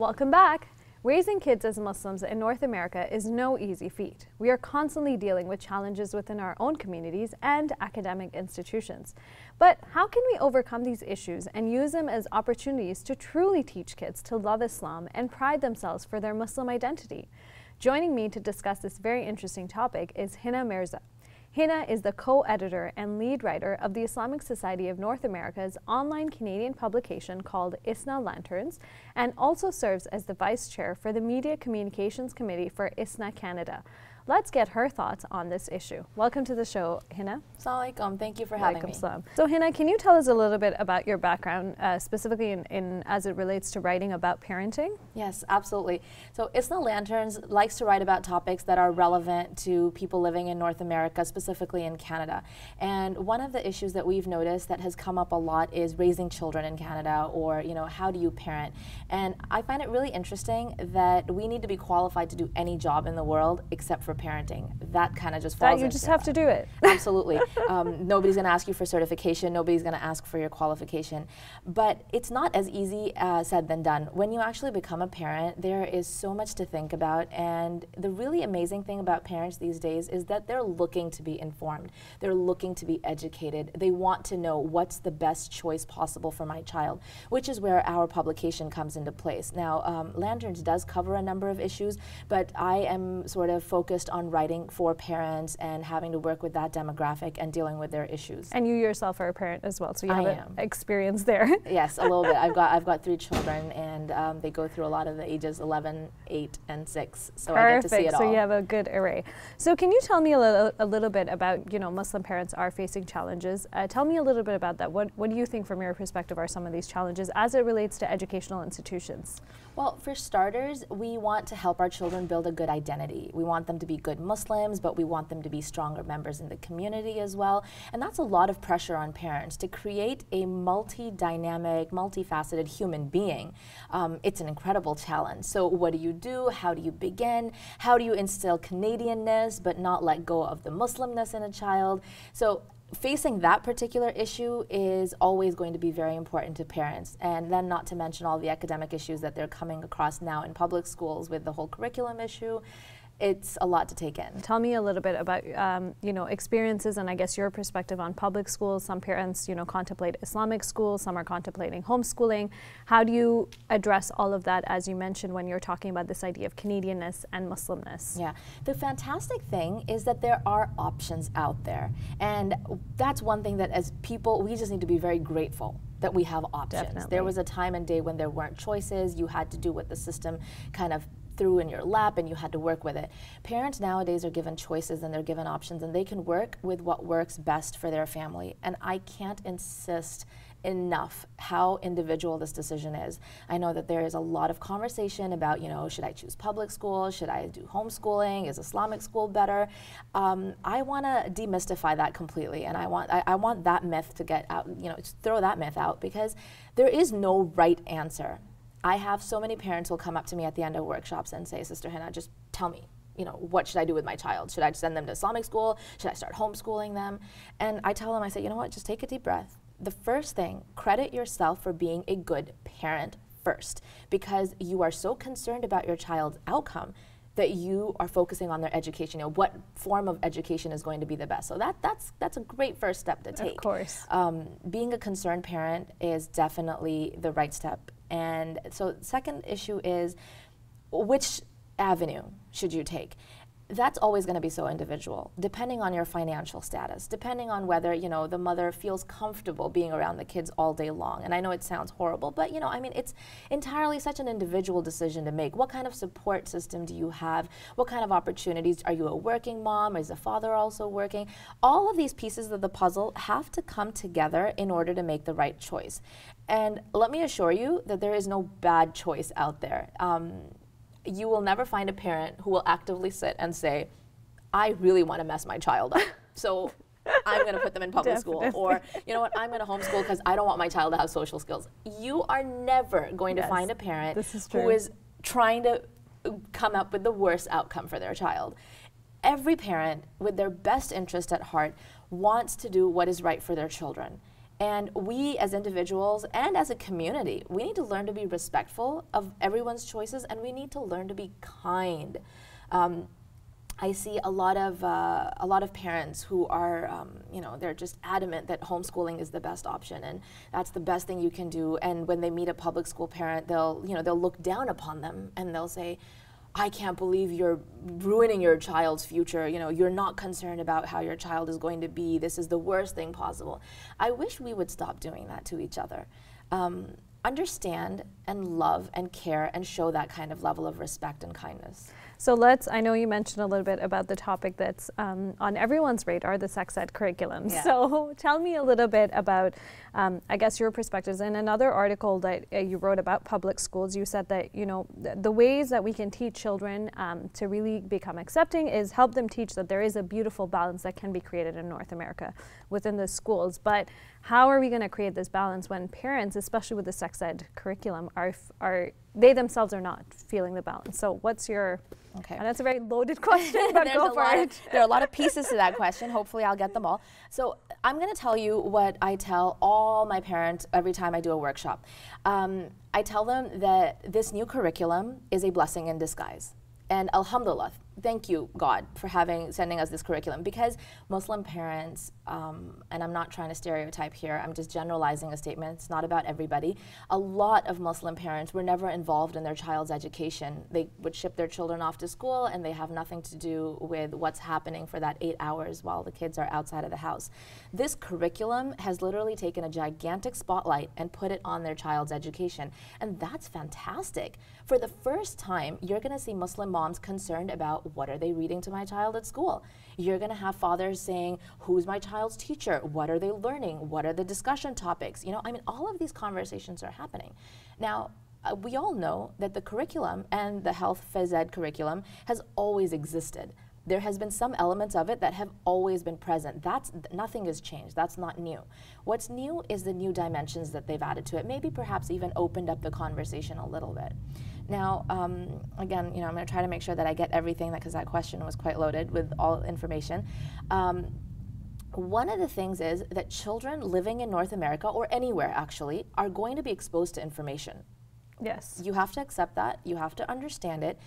Welcome back. Raising kids as Muslims in North America is no easy feat. We are constantly dealing with challenges within our own communities and academic institutions. But how can we overcome these issues and use them as opportunities to truly teach kids to love Islam and pride themselves for their Muslim identity? Joining me to discuss this very interesting topic is Hina Mirza. Hina is the co-editor and lead writer of the Islamic Society of North America's online Canadian publication called ISNA Lanterns and also serves as the vice chair for the Media Communications Committee for ISNA Canada. Let's get her thoughts on this issue. Welcome to the show, Hina. Assalamualaikum. Thank you for having me. So, Hina, can you tell us a little bit about your background, uh, specifically in, in, as it relates to writing about parenting? Yes, absolutely. So, ISNA Lanterns likes to write about topics that are relevant to people living in North America, specifically in Canada. And one of the issues that we've noticed that has come up a lot is raising children in Canada, or you know, how do you parent? And I find it really interesting that we need to be qualified to do any job in the world except for for parenting. That kind of just falls. That you just have to do it. Absolutely. um, nobody's going to ask you for certification. Nobody's going to ask for your qualification. But it's not as easy uh, said than done. When you actually become a parent, there is so much to think about. And the really amazing thing about parents these days is that they're looking to be informed. They're looking to be educated. They want to know what's the best choice possible for my child, which is where our publication comes into place. Now, um, Lanterns does cover a number of issues, but I am sort of focused focused on writing for parents and having to work with that demographic and dealing with their issues. And you yourself are a parent as well, so you have experience there. yes, a little bit. I've got I've got three children, and um, they go through a lot of the ages 11, 8, and 6. So Perfect. I get to see it all. So you have a good array. So can you tell me a little, a little bit about, you know, Muslim parents are facing challenges. Uh, tell me a little bit about that. What, what do you think from your perspective are some of these challenges as it relates to educational institutions? Well, for starters, we want to help our children build a good identity. We want them to be good Muslims, but we want them to be stronger members in the community as well. And that's a lot of pressure on parents to create a multi dynamic, multifaceted human being. Um, it's an incredible challenge. So, what do you do? How do you begin? How do you instill Canadianness but not let go of the Muslimness in a child? So, facing that particular issue is always going to be very important to parents. And then, not to mention all the academic issues that they're coming across now in public schools with the whole curriculum issue it's a lot to take in. Tell me a little bit about um, you know experiences and I guess your perspective on public schools. Some parents you know contemplate Islamic schools, some are contemplating homeschooling. How do you address all of that as you mentioned when you're talking about this idea of Canadianness and Muslimness? Yeah, the fantastic thing is that there are options out there, and that's one thing that as people we just need to be very grateful that we have options. Definitely. There was a time and day when there weren't choices. You had to do what the system kind of threw in your lap and you had to work with it. Parents nowadays are given choices and they're given options and they can work with what works best for their family. And I can't insist enough how individual this decision is. I know that there is a lot of conversation about, you know, should I choose public school? Should I do homeschooling? Is Islamic school better? Um, I want to demystify that completely, and I want I, I, want that myth to get out. You know, throw that myth out because there is no right answer. I have so many parents will come up to me at the end of workshops and say, Sister Hina, just tell me, you know, what should I do with my child? Should I send them to Islamic school? Should I start homeschooling them? And I tell them, I say, you know what, just take a deep breath. The first thing, credit yourself for being a good parent first because you are so concerned about your child's outcome that you are focusing on their education. You know, what form of education is going to be the best. So that that's that's a great first step to take. Of course. Um, being a concerned parent is definitely the right step and so, second issue is which avenue should you take? That's always going to be so individual depending on your financial status depending on whether you know the mother feels comfortable being around the kids all day long. And i know it sounds horrible but you know i mean it's entirely such an individual decision to make. What kind of support system do you have? What kind of opportunities? Are you a working mom? Is the father also working? All of these pieces of the puzzle have to come together in order to make the right choice. And let me assure you that there is no bad choice out there. Um, you will never find a parent who will actively sit and say, I really want to mess my child up. So I'm going to put them in public school. Or, you know what, I'm going to homeschool because I don't want my child to have social skills. You are never going yes, to find a parent is who is trying to uh, come up with the worst outcome for their child. Every parent, with their best interest at heart, wants to do what is right for their children. And we as individuals and as a community, we need to learn to be respectful of everyone's choices and we need to learn to be kind. Um, I see a lot of uh, a lot of parents who are, um, you know, they're just adamant that homeschooling is the best option and that's the best thing you can do. And when they meet a public school parent, they'll, you know, they'll look down upon them and they'll say, I can't believe you're ruining your child's future. You know, you're not concerned about how your child is going to be. This is the worst thing possible. I wish we would stop doing that to each other. Um, understand and love and care and show that kind of level of respect and kindness. So let's, I know you mentioned a little bit about the topic that's um, on everyone's radar, the sex ed curriculum. Yeah. So tell me a little bit about, um, I guess, your perspectives. In another article that uh, you wrote about public schools, you said that, you know, th the ways that we can teach children um, to really become accepting is help them teach that there is a beautiful balance that can be created in North America within the schools. But how are we going to create this balance when parents, especially with the sex ed curriculum, are, are they themselves are not feeling the balance? So what's your Okay. And that's a very loaded question, but go for it. Of, there are a lot of pieces to that question. Hopefully, I'll get them all. So, I'm going to tell you what I tell all my parents every time I do a workshop. Um, I tell them that this new curriculum is a blessing in disguise. And alhamdulillah, thank you, God, for having sending us this curriculum because Muslim parents, um, and I'm not trying to stereotype here, I'm just generalizing a statement, it's not about everybody. A lot of Muslim parents were never involved in their child's education. They would ship their children off to school and they have nothing to do with what's happening for that eight hours while the kids are outside of the house. This curriculum has literally taken a gigantic spotlight and put it on their child's education, and that's fantastic. For the first time, you're going to see Muslim moms concerned about what are they reading to my child at school? You're going to have fathers saying, who's my child's teacher? What are they learning? What are the discussion topics? You know, I mean, all of these conversations are happening. Now, uh, we all know that the curriculum and the health phys ed curriculum has always existed there has been some elements of it that have always been present. That's nothing has changed. That's not new. What's new is the new dimensions that they've added to it. Maybe perhaps even opened up the conversation a little bit. Now, um, again, you know, I'm going to try to make sure that I get everything because that, that question was quite loaded with all information. Um, one of the things is that children living in North America or anywhere actually are going to be exposed to information. Yes. You have to accept that. You have to understand it.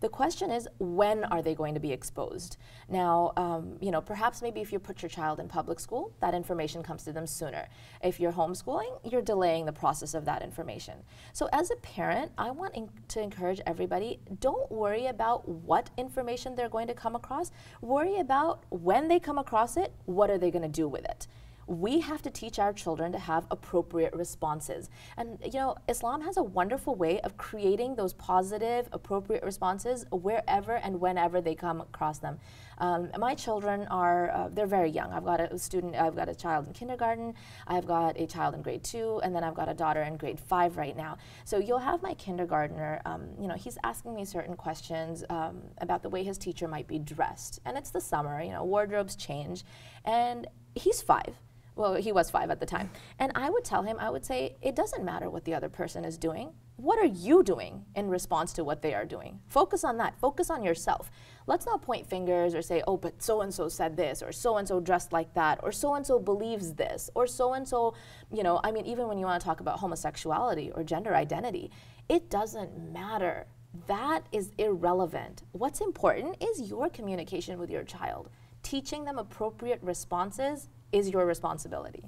The question is, when are they going to be exposed? Now, um, you know, perhaps maybe if you put your child in public school, that information comes to them sooner. If you're homeschooling, you're delaying the process of that information. So as a parent, I want to encourage everybody, don't worry about what information they're going to come across. Worry about when they come across it, what are they going to do with it? We have to teach our children to have appropriate responses. And you know, Islam has a wonderful way of creating those positive, appropriate responses wherever and whenever they come across them. Um, my children are, uh, they're very young. I've got a student, I've got a child in kindergarten, I've got a child in grade two, and then I've got a daughter in grade five right now. So you'll have my kindergartner, um, you know, he's asking me certain questions um, about the way his teacher might be dressed. And it's the summer, you know, wardrobes change. And he's five well, he was five at the time. And I would tell him, I would say, it doesn't matter what the other person is doing. What are you doing in response to what they are doing? Focus on that. Focus on yourself. Let's not point fingers or say, oh, but so and so said this, or so and so dressed like that, or so and so believes this, or so and so, you know, I mean, even when you want to talk about homosexuality or gender identity, it doesn't matter. That is irrelevant. What's important is your communication with your child, teaching them appropriate responses is your responsibility.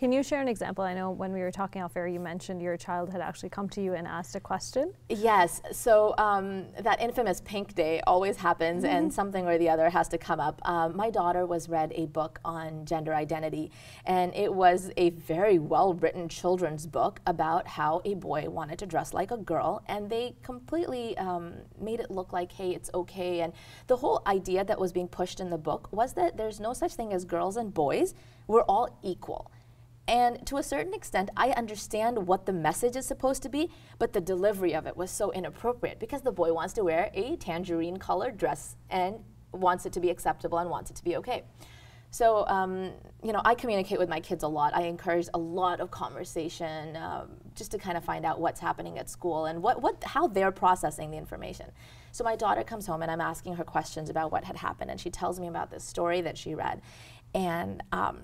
Can you share an example? I know when we were talking off air, you mentioned your child had actually come to you and asked a question. Yes. So um, that infamous pink day always happens, mm-hmm. and something or the other has to come up. Um, my daughter was read a book on gender identity, and it was a very well written children's book about how a boy wanted to dress like a girl, and they completely um, made it look like, hey, it's okay. And the whole idea that was being pushed in the book was that there's no such thing as girls and boys. We're all equal. And to a certain extent, I understand what the message is supposed to be, but the delivery of it was so inappropriate because the boy wants to wear a tangerine colored dress and wants it to be acceptable and wants it to be okay. So, um, you know, I communicate with my kids a lot. I encourage a lot of conversation um, just to kind of find out what's happening at school and what, what, how they're processing the information. So my daughter comes home and I'm asking her questions about what had happened, and she tells me about this story that she read. And um,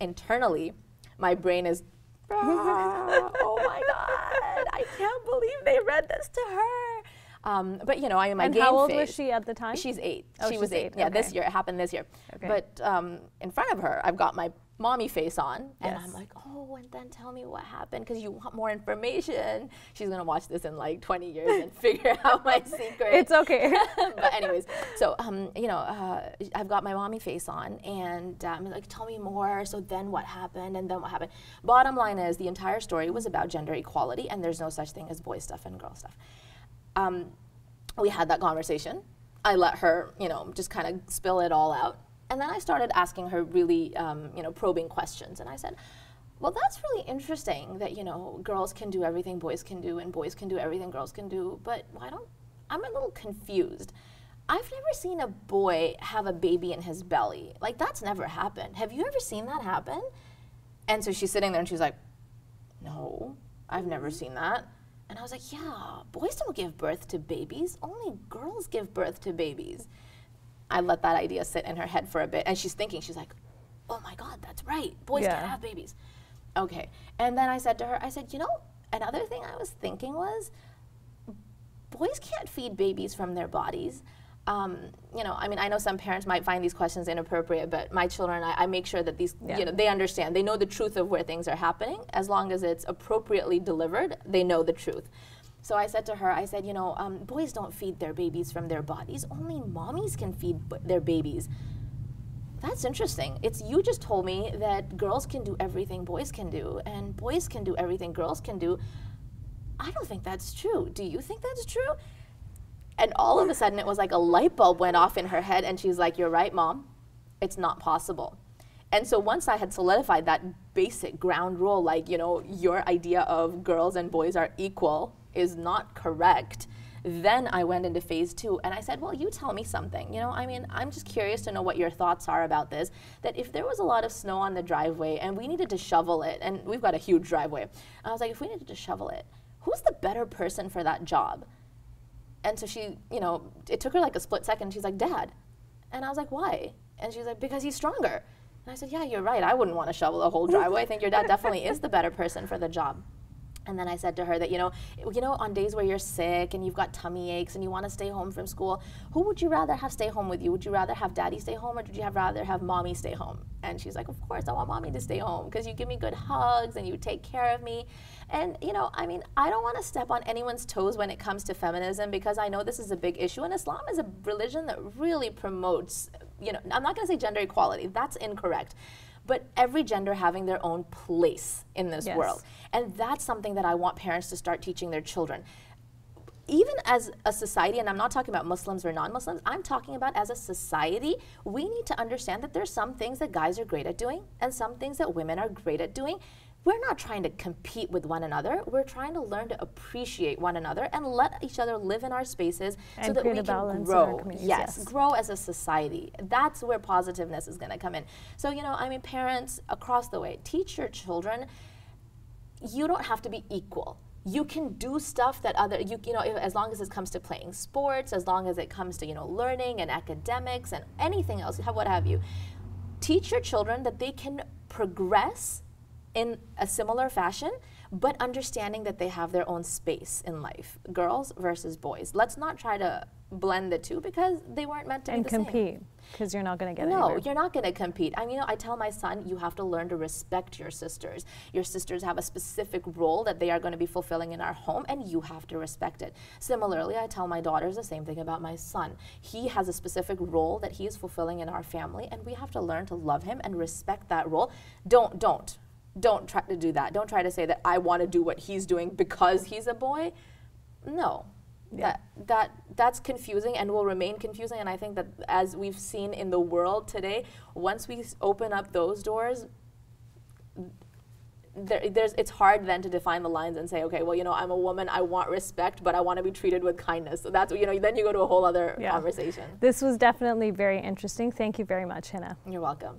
internally, my brain is, "Ah, oh my God, I can't believe they read this to her. Um, but you know, I am my and game how old phase. was she at the time? She's eight. Oh, she was eight. eight, Yeah, this year. It happened this year. Okay. But um, in front of her, I've got my mommy face on, and Yes. I'm like, oh, and then tell me what happened because you want more information. She's gonna watch this in like 20 years and figure out my secret. it's okay. but anyways, so um, you know, uh, I've got my mommy face on, and um, like, tell me more. So then, what happened? And then what happened? Bottom line is, the entire story was about gender equality, and there's no such thing as boy stuff and girl stuff. Um, we had that conversation. I let her, you know, just kind of spill it all out, and then I started asking her really, um, you know, probing questions, and I said. Well, that's really interesting that, you know, girls can do everything boys can do and boys can do everything girls can do, but why don't I'm a little confused. I've never seen a boy have a baby in his belly. Like that's never happened. Have you ever seen that happen? And so she's sitting there and she's like, "No, I've never seen that." And I was like, "Yeah, boys don't give birth to babies. Only girls give birth to babies." I let that idea sit in her head for a bit, and she's thinking, she's like, "Oh my God, that's right. Boys Yeah. can't have babies." Okay. And then I said to her, I said, "You know, another thing I was thinking was, boys can't feed babies from their bodies." Um, you know, I mean, I know some parents might find these questions inappropriate, but my children, I, I make sure that these, Yeah. you know, they understand. They know the truth of where things are happening. As long as it's appropriately delivered, they know the truth. So I said to her, I said, you know, um, boys don't feed their babies from their bodies. Only mommies can feed their babies. That's interesting. It's you just told me that girls can do everything boys can do, and boys can do everything girls can do. I don't think that's true. Do you think that's true? And all of a sudden, it was like a light bulb went off in her head, and she's like, You're right, mom. It's not possible. And so once I had solidified that basic ground rule, like, you know, your idea of girls and boys are equal is not correct, then I went into phase two and I said, Well, you tell me something. You know, I mean, I'm just curious to know what your thoughts are about this. That if there was a lot of snow on the driveway and we needed to shovel it, and we've got a huge driveway, I was like, If we needed to shovel it, who's the better person for that job? And so she, you know, it took her like a split second. She's like, Dad. And I was like, Why? And she's like, Because he's stronger. And I said, Yeah, you're right. I wouldn't want to shovel the whole driveway. I think your dad definitely is the better person for the job. And then I said to her that, you know, you know, on days where you're sick and you've got tummy aches and you want to stay home from school, who would you rather have stay home with you? Would you rather have daddy stay home or would you have rather have mommy stay home? And she's like, of course, I want mommy to stay home because you give me good hugs and you take care of me. And, you know, I mean, I don't want to step on anyone's toes when it comes to feminism because I know this is a big issue. And Islam is a religion that really promotes, you know, I'm not going to say gender equality, that's incorrect. But every gender having their own place in this Yes. world. And that's something that I want parents to start teaching their children. Even as a society, and I'm not talking about Muslims or non Muslims, I'm talking about as a society, we need to understand that there's some things that guys are great at doing and some things that women are great at doing. We're not trying to compete with one another. We're trying to learn to appreciate one another and let each other live in our spaces so that we can grow. yes, yes. grow as a society. That's where positiveness is going to come in. So, you know, I mean, parents across the way, teach your children you don't have to be equal. You can do stuff that other you you know as long as it comes to playing sports, as long as it comes to you know learning and academics and anything else, what have you. Teach your children that they can progress in a similar fashion, but understanding that they have their own space in life. Girls versus boys. Let's not try to blend the two because they weren't meant to and be the same. compete because you're not going to get No, anywhere. you're not going to compete. I mean, you know, I tell my son, you have to learn to respect your sisters. Your sisters have a specific role that they are going to be fulfilling in our home, and you have to respect it. Similarly, I tell my daughters the same thing about my son. He has a specific role that he is fulfilling in our family, and we have to learn to love him and respect that role. Don't, don't, don't try to do that. Don't try to say that I want to do what he's doing because he's a boy. No. That that that's confusing and will remain confusing and I think that as we've seen in the world today, once we open up those doors, there, there's it's hard then to define the lines and say, okay, well, you know, I'm a woman, I want respect, but I want to be treated with kindness. So that's you know, then you go to a whole other Yeah. conversation. This was definitely very interesting. Thank you very much, Hina. You're welcome.